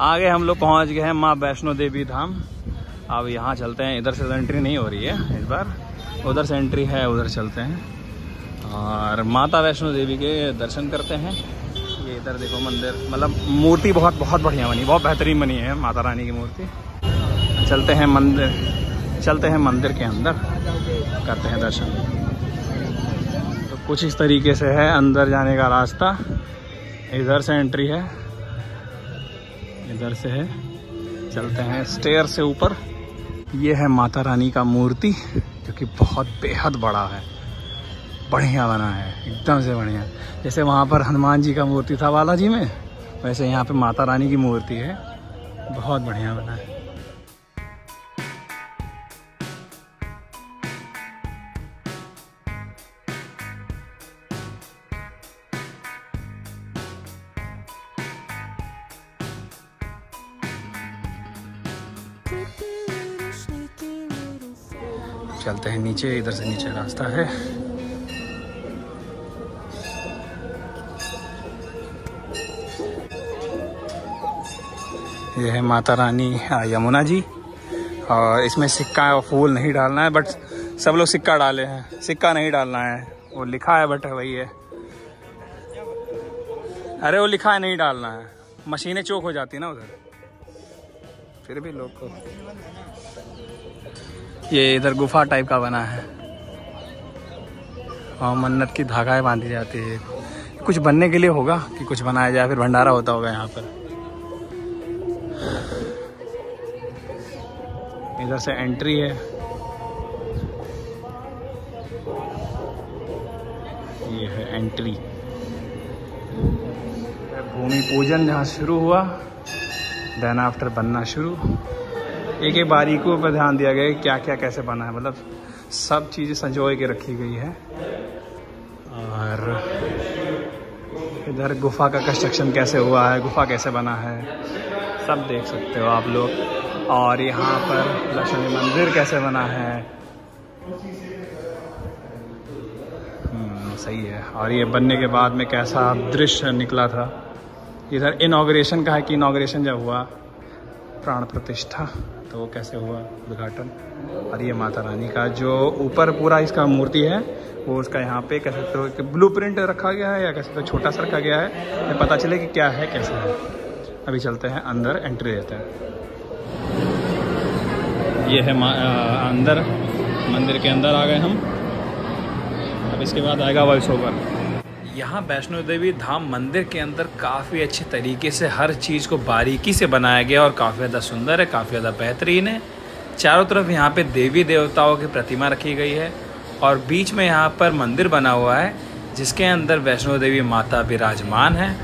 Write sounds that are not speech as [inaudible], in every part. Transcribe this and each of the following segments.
आगे हम लोग पहुँच गए हैं माँ वैष्णो देवी धाम। अब यहाँ चलते हैं। इधर से एंट्री नहीं हो रही है इस बार। उधर से एंट्री है, उधर चलते हैं। और माता वैष्णो देवी के दर्शन करते हैं। ये इधर देखो मंदिर मतलब मूर्ति बहुत बहुत बढ़िया बनी, बहुत बेहतरीन बनी है माता रानी की मूर्ति। चलते हैं मंदिर, चलते हैं मंदिर के अंदर, करते हैं दर्शन। तो कुछ इस तरीके से है, अंदर जाने का रास्ता। इधर से एंट्री है। इधर से है। चलते हैं स्टेयर से ऊपर। ये है माता रानी का मूर्ति, जो कि बहुत बेहद बड़ा है। बढ़िया बना है, एकदम से बढ़िया। जैसे वहाँ पर हनुमान जी का मूर्ति था बालाजी में, वैसे यहाँ पे माता रानी की मूर्ति है। बहुत बढ़िया बना है। चलते हैं नीचे, इधर से नीचे रास्ता है। यह है माता रानी यमुना जी। और इसमें सिक्का और फूल नहीं डालना है, बट सब लोग सिक्का डाले हैं। सिक्का नहीं डालना है, वो लिखा है, बट वही है। अरे, वो लिखा है, नहीं डालना है। मशीनें चौक हो जाती है ना उधर। फिर भी लोग को ये इधर गुफा टाइप का बना है। और मन्नत की धागाएँ बांधी जाती है। कुछ बनने के लिए होगा कि कुछ बनाया जाए, फिर भंडारा होता होगा यहाँ पर। इधर से एंट्री है। ये है एंट्री। भूमि पूजन जहाँ शुरू हुआ, देन आफ्टर बनना शुरू। एक एक बारीकों पर ध्यान दिया गया क्या क्या कैसे बना है। मतलब सब चीज़ें संजो के रखी गई है। और इधर गुफा का कंस्ट्रक्शन कैसे हुआ है, गुफा कैसे बना है, सब देख सकते हो आप लोग। और यहाँ पर लक्ष्मी मंदिर कैसे बना है। सही है। और ये बनने के बाद में कैसा दृश्य निकला था। इधर इनाग्रेशन का है कि इनाग्रेशन जब हुआ? प्राण प्रतिष्ठा। तो वो कैसे हुआ उद्घाटन? और ये माता रानी का जो ऊपर पूरा इसका मूर्ति है, वो उसका यहाँ पे कह सकते हो कि ब्लू प्रिंट रखा गया है या कह सकते हो छोटा सा रखा गया है, ये पता चले कि क्या है, कैसे है। अभी चलते हैं, अंदर एंट्री देते हैं। ये है अंदर, मंदिर के अंदर आ गए हम। अब इसके बाद आएगा वॉइस ओवर यहाँ वैष्णो देवी धाम मंदिर के अंदर काफ़ी अच्छे तरीके से हर चीज़ को बारीकी से बनाया गया और काफ़ी ज़्यादा सुंदर है, काफ़ी ज़्यादा बेहतरीन है। चारों तरफ़ यहाँ पे देवी देवताओं की प्रतिमा रखी गई है और बीच में यहाँ पर मंदिर बना हुआ है, जिसके अंदर वैष्णो देवी माता विराजमान है।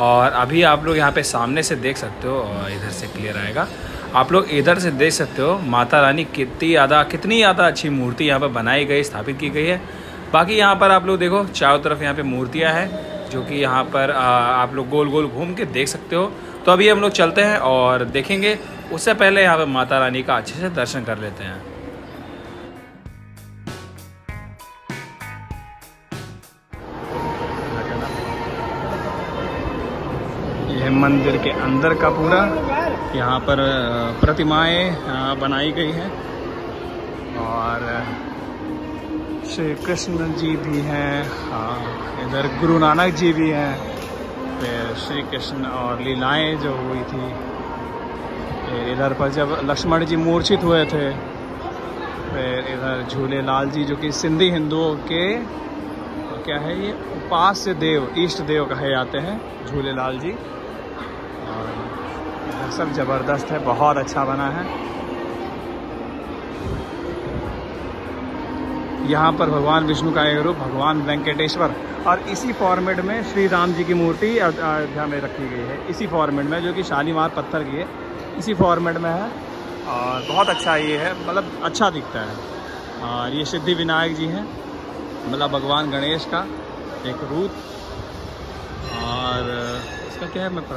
और अभी आप लोग यहाँ पे सामने से देख सकते हो इधर से क्लियर आएगा। आप लोग इधर से देख सकते हो, माता रानी कितनी ज़्यादा कितनी ज़्यादा अच्छी मूर्ति यहाँ पर बनाई गई, स्थापित की गई है। बाकी यहाँ पर आप लोग देखो चारों तरफ़ यहाँ पे मूर्तियाँ हैं जो कि यहाँ पर आ, आप लोग गोल गोल घूम के देख सकते हो। तो अभी हम लोग चलते हैं और देखेंगे उससे पहले यहाँ पर माता रानी का अच्छे से दर्शन कर लेते हैं। यह मंदिर के अंदर का पूरा यहाँ पर प्रतिमाएँ बनाई गई हैं। और श्री कृष्ण जी भी हैं हाँ इधर गुरु नानक जी भी हैं, फिर श्री कृष्ण और लीलाएँ जो हुई थी। फिर इधर पर जब लक्ष्मण जी मूर्छित हुए थे, फिर इधर झूले लाल जी जो कि सिंधी हिंदुओं के, क्या है ये? उपास्य देव इष्ट देव कहे जाते हैं, झूले लाल जी। और सब ज़बरदस्त है, बहुत अच्छा बना है। यहाँ पर भगवान विष्णु का एक रूप, भगवान वेंकटेश्वर। और इसी फॉर्मेट में श्री राम जी की मूर्ति अयोध्या में रखी गई है। इसी फॉर्मेट में, जो कि शालीमार पत्थर की है, इसी फॉर्मेट में है। और बहुत अच्छा ये है मतलब अच्छा दिखता है। और ये सिद्धि विनायक जी हैं मतलब भगवान गणेश का एक रूप। और इसका क्या है, मैं पढ़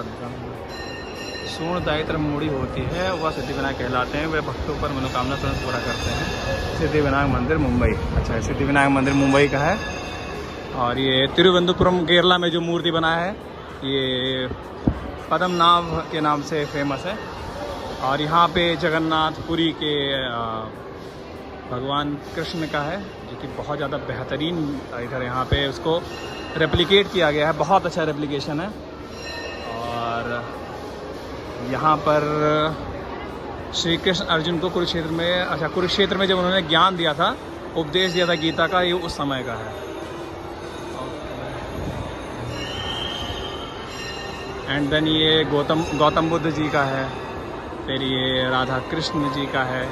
सूर्ण दायित्र मूड़ी होती है, वह सिद्धि विनायक कहलाते हैं। वे भक्तों पर मनोकामना तुरंत पूरा करते हैं। सिद्धि विनायक मंदिर, मुंबई। अच्छा सिद्धि विनायक मंदिर मुंबई का है। और ये तिरुवनंतपुरम, केरला में जो मूर्ति बना है, ये पद्मनाभ के नाम से फ़ेमस है। और यहाँ पे जगन्नाथपुरी के भगवान कृष्ण का है, जो कि बहुत ज़्यादा बेहतरीन, इधर यहाँ पे उसको रेप्लिकेट किया गया है। बहुत अच्छा रेप्लिकेशन है। और यहाँ पर श्री कृष्ण अर्जुन को कुरुक्षेत्र में अच्छा कुरुक्षेत्र में जब उन्होंने ज्ञान दिया था, उपदेश दिया था गीता का, ये उस समय का है। एंड देन ये गौतम गौतम बुद्ध जी का है, फिर ये राधा कृष्ण जी का है,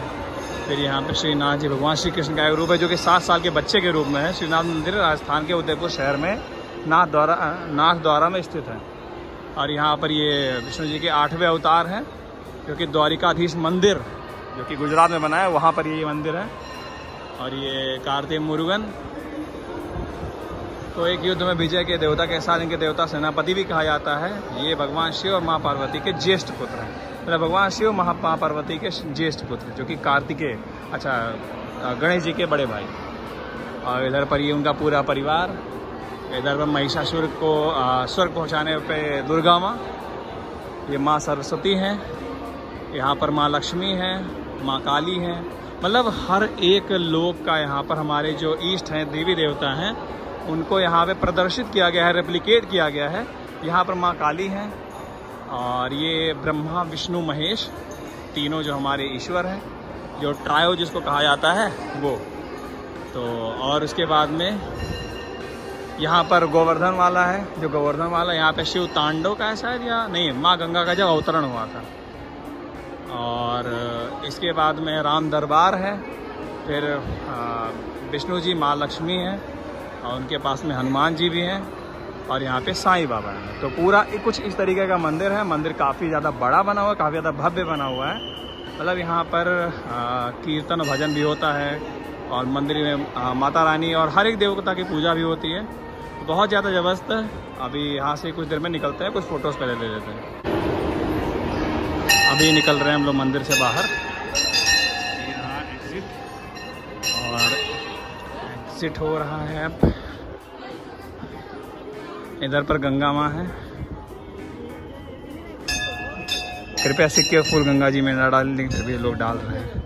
फिर यहाँ पे श्रीनाथ जी, भगवान श्री कृष्ण का एक रूप है, जो कि सात साल के बच्चे के रूप में है। श्रीनाथ मंदिर राजस्थान के उदयपुर शहर में नाथ द्वारा नाथ द्वारा में स्थित है। और यहाँ पर ये विष्णु जी के आठवें अवतार हैं, जो कि द्वारिकाधीश मंदिर, जो कि गुजरात में बना है, वहाँ पर ये मंदिर है। और ये कार्तिक मुरुगन। तो एक युद्ध में विजय के देवता के साथ इनके देवता सेनापति भी कहा जाता है, ये भगवान शिव और माँ पार्वती के ज्येष्ठ पुत्र हैं। मतलब भगवान शिव महा माँ पार्वती के ज्येष्ठ पुत्र, जो कि कार्तिकेय अच्छा गणेश जी के बड़े भाई। और इधर पर ये उनका पूरा परिवार इधर पर महिषासुर को स्वर्ग पहुँचाने पे दुर्गा माँ ये माँ सरस्वती हैं। यहाँ पर माँ लक्ष्मी हैं, माँ काली हैं। मतलब हर एक लोक का यहाँ पर हमारे जो ईस्ट हैं, देवी देवता हैं, उनको यहाँ पे प्रदर्शित किया गया है रेप्लिकेट किया गया है। यहाँ पर माँ काली हैं और ये ब्रह्मा, विष्णु, महेश तीनों जो हमारे ईश्वर हैं, जो ट्रायो जिसको कहा जाता है, वो। तो और उसके बाद में यहाँ पर गोवर्धन वाला है, जो गोवर्धन वाला, यहाँ पे शिव तांडव का है शायद, या नहीं, माँ गंगा का जब अवतरण हुआ था। और इसके बाद में राम दरबार है, फिर विष्णु जी, माँ लक्ष्मी हैं, और उनके पास में हनुमान जी भी हैं, और यहाँ पे साईं बाबा हैं। तो पूरा कुछ इस तरीके का मंदिर है, मंदिर काफ़ी ज़्यादा बड़ा बना हुआ है काफ़ी ज़्यादा भव्य बना हुआ है। मतलब यहाँ पर कीर्तन भजन भी होता है, और मंदिर में माता रानी और हर एक देवता की पूजा भी होती है। बहुत ज़्यादा ज़बरदस्त है। अभी यहाँ से कुछ देर में निकलते हैं, कुछ फ़ोटोज़ पहले ले लेते हैं। अभी निकल रहे हैं हम लोग मंदिर से बाहर। और एग्जिट हो रहा है अब। इधर पर गंगा माँ है। कृपया सिक्के फूल गंगा जी में ना डालने सभी लोग डाल रहे हैं।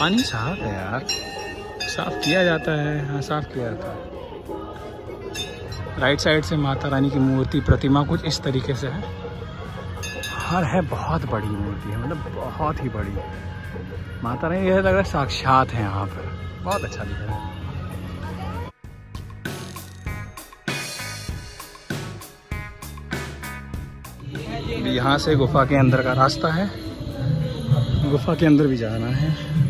पानी साफ़ है यार। साफ़ किया जाता है। हाँ साफ़ किया जाता है। राइट साइड से माता रानी की मूर्ति प्रतिमा कुछ इस तरीके से है। हर है बहुत बड़ी मूर्ति है मतलब बहुत ही बड़ी। माता रानी, यह लग रहा है साक्षात है यहाँ पर। बहुत अच्छा दिख रहा है। यहाँ से गुफा के अंदर का रास्ता है। गुफा के अंदर भी जाना है।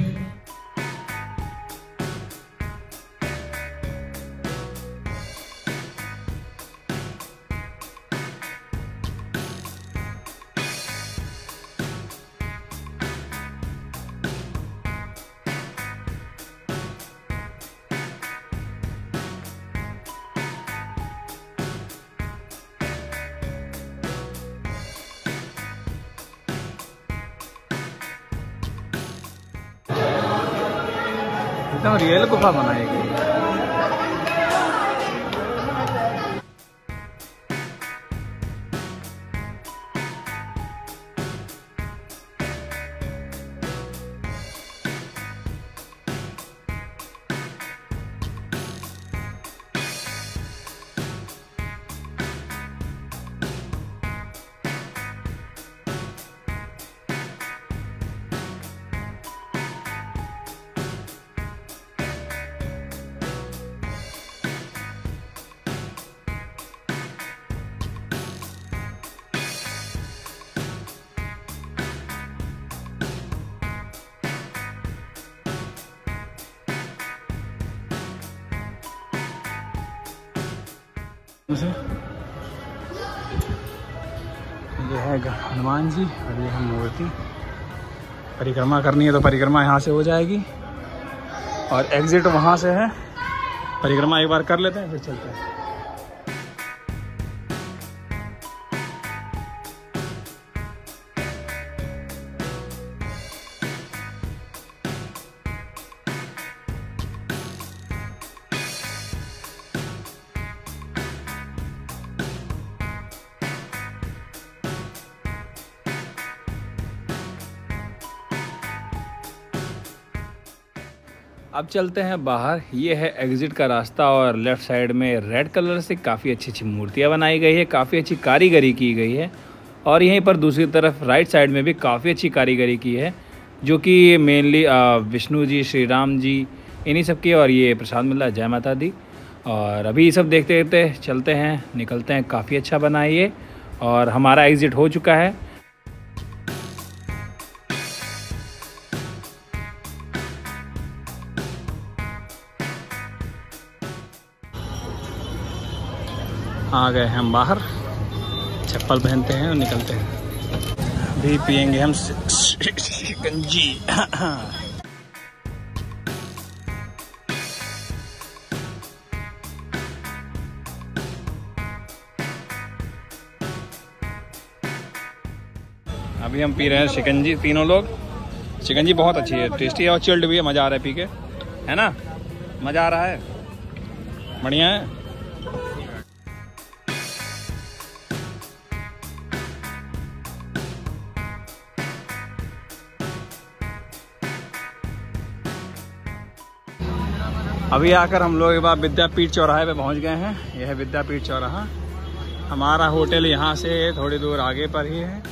एकदम रियल गुफा बनाई ये है हनुमान जी और ये है मूर्ति। परिक्रमा करनी है तो परिक्रमा यहाँ से हो जाएगी। और एग्जिट वहाँ से है। परिक्रमा एक बार कर लेते हैं, फिर चलते हैं। अब चलते हैं बाहर। ये है एग्ज़िट का रास्ता और लेफ़्ट साइड में रेड कलर से काफ़ी अच्छी अच्छी मूर्तियाँ बनाई गई है, काफ़ी अच्छी कारीगरी की गई है और यहीं पर दूसरी तरफ़ राइट साइड में भी काफ़ी अच्छी कारीगरी की है, जो कि मेनली विष्णु जी, श्री राम जी, इन्हीं सब की और ये प्रसाद मिल, जय माता दी। और अभी ये सब देखते देखते चलते हैं, निकलते हैं, काफ़ी अच्छा बना ये और हमारा एग्ज़िट हो चुका है। आ गए हम बाहर। चप्पल पहनते हैं और निकलते हैं। अभी पियेंगे हम शिकंजी अभी हम पी रहे हैं शिकंजी, तीनों लोग। शिकंजी बहुत अच्छी है, टेस्टी है और चिल्ड भी है, मज़ा आ रहा है पी के। है ना? मज़ा आ रहा है। बढ़िया है। अभी आकर हम लोग एक बार विद्यापीठ चौराहे पे पहुँच गए हैं। यह है विद्यापीठ चौराहा। हमारा होटल यहाँ से थोड़ी दूर आगे पर ही है।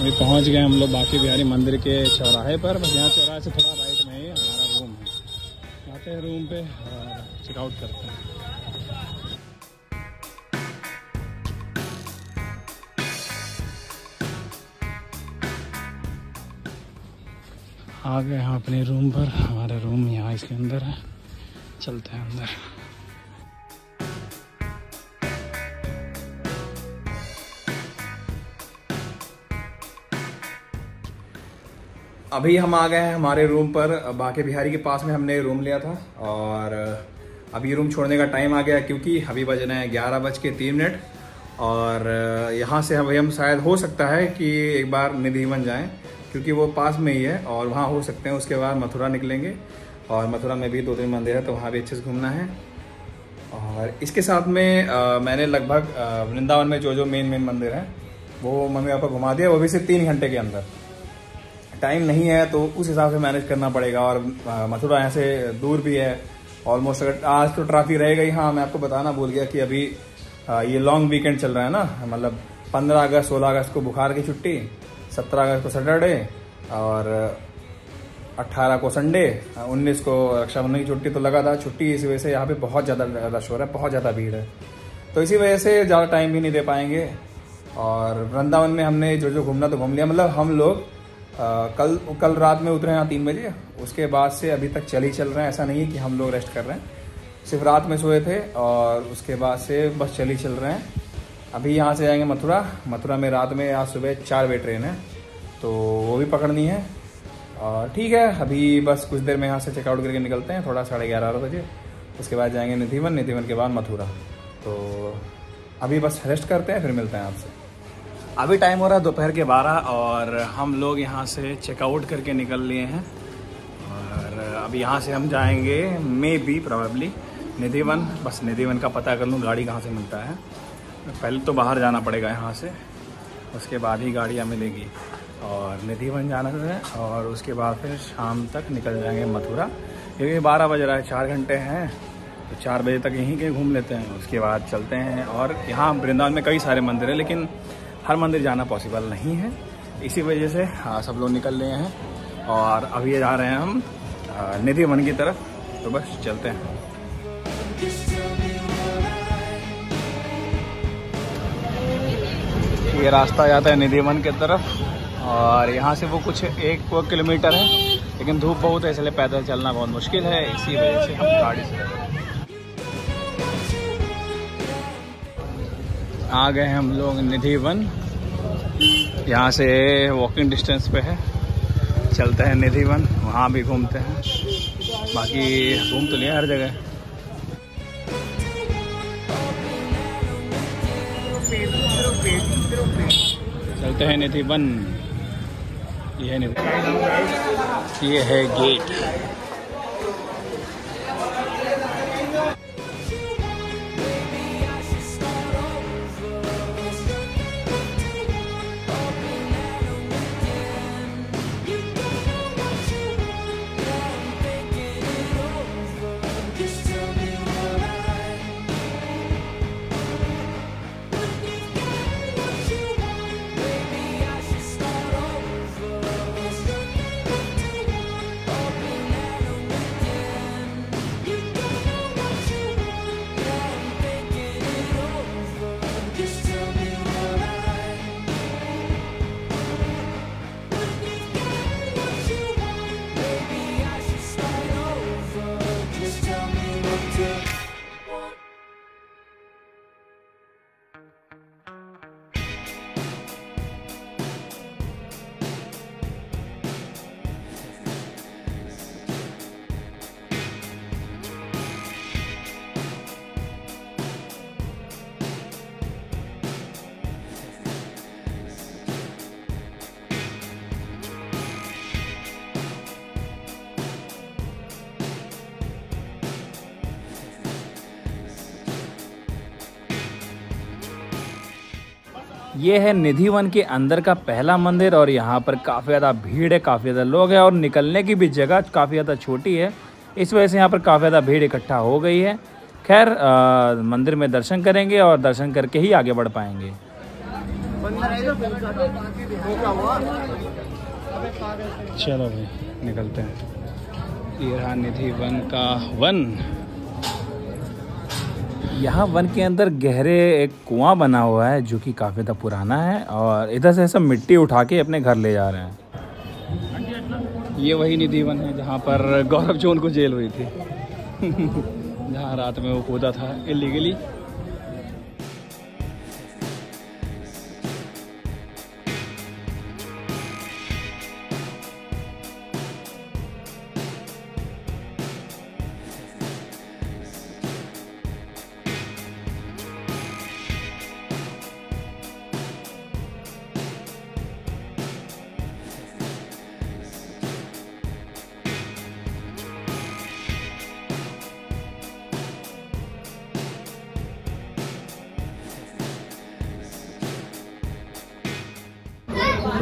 अभी पहुँच गए हम लोग बाकी बिहारी मंदिर के चौराहे पर। बस यहाँ चौराहे से थोड़ा राइट में ही हमारा रूम है। आते हैं रूम पे चेकआउट करते हैं। आ गए हम अपने रूम पर। हमारा रूम यहाँ इसके अंदर है। चलते हैं अंदर। अभी हम आ गए हैं हमारे रूम पर। बाके बिहारी के पास में हमने रूम लिया था और अभी रूम छोड़ने का टाइम आ गया क्योंकि अभी बज रहे हैं ग्यारह बज के तीन मिनट। और यहाँ से अभी हम शायद हो सकता है कि एक बार निधिवन जाएँ। क्योंकि वो पास में ही है और वहाँ हो सकते हैं उसके बाद मथुरा निकलेंगे। और मथुरा में भी दो तीन मंदिर है तो वहाँ भी अच्छे से घूमना है। और इसके साथ में आ, मैंने लगभग वृंदावन में जो जो मेन मेन मंदिर हैं वो मम्मी पापा घुमा दिया वो भी सिर्फ़ तीन घंटे के अंदर। टाइम नहीं है तो उस हिसाब से मैनेज करना पड़ेगा और मथुरा यहाँ से दूर भी है। ऑलमोस्ट अगर आज तो ट्रैफ़िक रहेगा ही हाँ मैं आपको बताना भूल गया कि अभी ये लॉन्ग वीकेंड चल रहा है ना मतलब पंद्रह अगस्त सोलह अगस्त को बुखार की छुट्टी सत्रह अगस्त को सैटरडे और अट्ठारह को संडे, उन्नीस को रक्षाबंधन की छुट्टी तो लगा था छुट्टी इसी वजह से यहाँ पे बहुत ज़्यादा रश हो रहा है, बहुत ज़्यादा भीड़ है। तो इसी वजह से ज़्यादा टाइम भी नहीं दे पाएँगे। और वृंदावन में हमने जो जो घूमना तो घूम लिया मतलब हम लोग कल कल रात में उतरे हैं तीन बजे, उसके बाद से अभी तक चल ही चल रहे हैं। ऐसा नहीं है कि हम लोग रेस्ट कर रहे हैं। सिर्फ़ रात में सोए थे और उसके बाद से बस चल ही चल रहे हैं। अभी यहाँ से जाएँगे मथुरा। मथुरा में रात में आज सुबह चार बजे ट्रेन है तो वो भी पकड़नी है। और ठीक है, अभी बस कुछ देर में यहाँ से चेकआउट करके निकलते हैं, थोड़ा साढ़े ग्यारह बजे। उसके बाद जाएँगे निधिवन। निधिवन के बाद मथुरा। तो अभी बस रेस्ट करते हैं, फिर मिलते हैं आपसे। अभी टाइम हो रहा है दोपहर के बारह और हम लोग यहाँ से चेकआउट करके निकल लिए हैं। और अब यहाँ से हम जाएँगे मे बी प्रॉबली निधिवन। बस निधिवन का पता कर लूँ, गाड़ी कहाँ से मिलता है। पहले तो बाहर जाना पड़ेगा यहाँ से, उसके बाद ही गाड़ियाँ मिलेगी। और निधिवन जाना है और उसके बाद फिर शाम तक निकल जाएँगे मथुरा। क्योंकि बारह बज रहा है, चार घंटे हैं तो चार बजे तक यहीं के घूम लेते हैं। उसके बाद चलते हैं और यहाँ वृंदावन में कई सारे मंदिर हैं, लेकिन हर मंदिर जाना पॉसिबल नहीं है। इसी वजह से हाँ सब लोग निकल रहे हैं और अभी जा रहे हैं हम निधि वन की तरफ़। तो बस चलते हैं। ये रास्ता जाता है निधि वन की तरफ़, और यहाँ से वो कुछ एक किलोमीटर है, लेकिन धूप बहुत है, इसलिए पैदल चलना बहुत मुश्किल है, इसी वजह से हम गाड़ी से आ गए हम लोग निधि वन। यहाँ से वॉकिंग डिस्टेंस पे है, चलते हैं निधि वन, वहाँ भी घूमते हैं। बाकी घूम तो लिया हर जगह। चलते हैं निधि वन ये है ये है गेट। ये है निधि वन के अंदर का पहला मंदिर और यहाँ पर काफ़ी ज़्यादा भीड़ है काफ़ी ज़्यादा लोग हैं और निकलने की भी जगह काफ़ी ज़्यादा छोटी है। इस वजह से यहाँ पर काफ़ी ज़्यादा भीड़ इकट्ठा हो गई है। खैर मंदिर में दर्शन करेंगे और दर्शन करके ही आगे बढ़ पाएँगे। चलो भाई निकलते हैं। ये रहा निधि वन का वन। यहाँ वन के अंदर गहरे एक कुआँ बना हुआ है, जो कि काफ़ी ज़्यादा पुराना है और इधर से सब मिट्टी उठा के अपने घर ले जा रहे हैं। ये वही निधि वन है जहाँ पर गौरव जोन को जेल हुई थी। [laughs] जहाँ रात में वो कूदा था इलीगली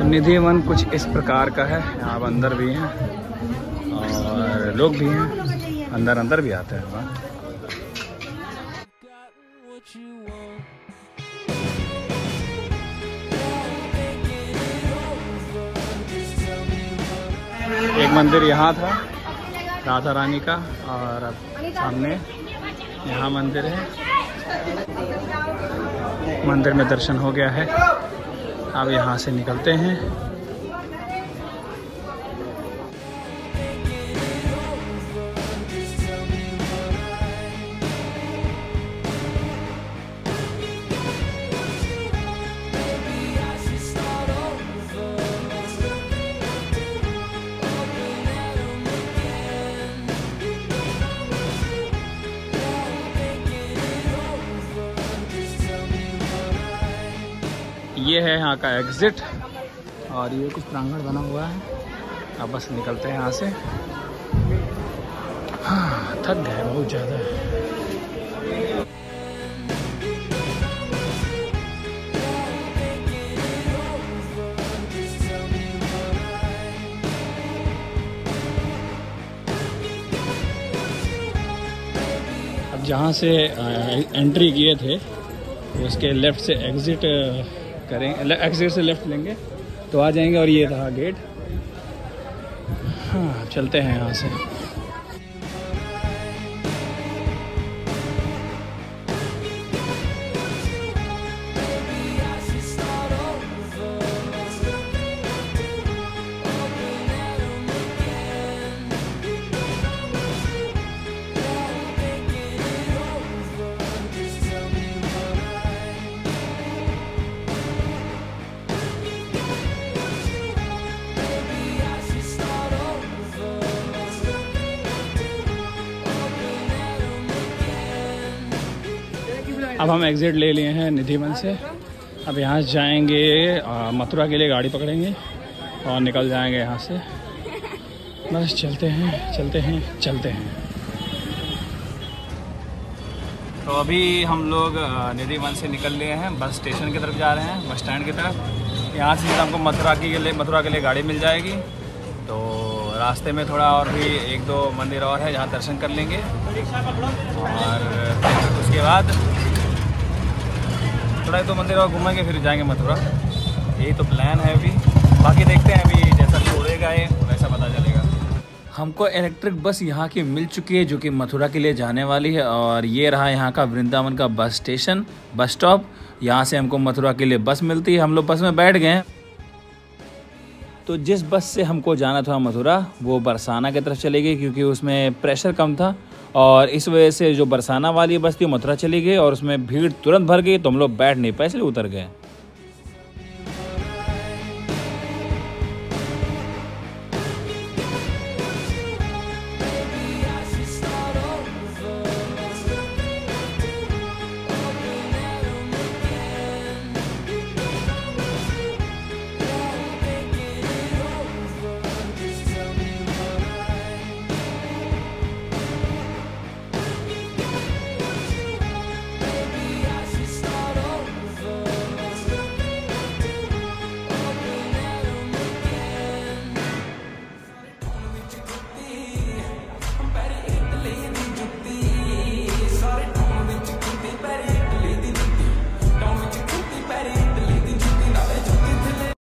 निधि वन कुछ इस प्रकार का है। यहाँ अंदर भी हैं और लोग भी हैं। अंदर अंदर भी आते हैं। वहाँ एक मंदिर यहाँ था, राधा रानी का, और अब सामने यहाँ मंदिर है। मंदिर में दर्शन हो गया है। अब यहाँ से निकलते हैं। ये है यहाँ का एग्ज़िट और ये कुछ प्रांगण बना हुआ है। अब बस निकलते हैं यहाँ से। हाँ थक गए बहुत ज़्यादा। अब जहाँ से एंट्री किए थे, उसके लेफ़्ट से एग्ज़िट करेंगे एग्जिट से लेफ़्ट लेंगे। तो आ जाएँगे और ये रहा गेट हाँ चलते हैं यहाँ से। अब हम एग्ज़िट ले लिए हैं निधिवन से। अब यहाँ जाएँगे मथुरा के लिए गाड़ी पकड़ेंगे और निकल जाएँगे यहाँ से। बस चलते हैं चलते हैं चलते हैं। तो अभी हम लोग निधि वन से निकल लिए हैं, बस स्टेशन की तरफ़ जा रहे हैं, बस स्टैंड की तरफ़। यहाँ से हमको मथुरा के लिए, मथुरा के लिए गाड़ी मिल जाएगी। तो रास्ते में थोड़ा और भी एक दो मंदिर और है, जहाँ दर्शन कर लेंगे। और उसके बाद एक दो मंदिर और घूमेंगे, फिर जाएँगे मथुरा। यही तो प्लान है अभी। बाकी देखते हैं अभी जैसा छोड़ेगा ये वैसा पता चलेगा। हमको इलेक्ट्रिक बस यहाँ की मिल चुकी है, जो कि मथुरा के लिए जाने वाली है, और ये रहा यहाँ का वृंदावन का बस स्टेशन बस स्टॉप यहाँ से हमको मथुरा के लिए बस मिलती है। हम लोग बस में बैठ गए तो जिस बस से हमको जाना था मथुरा, वो बरसाना की तरफ़ चली गई, क्योंकि उसमें प्रेशर कम था। और इस वजह से जो बरसाना वाली बस थी मथुरा चली गई और उसमें भीड़ तुरंत भर गई तो हम लोग बैठ नहीं पाए, इसलिए उतर गए।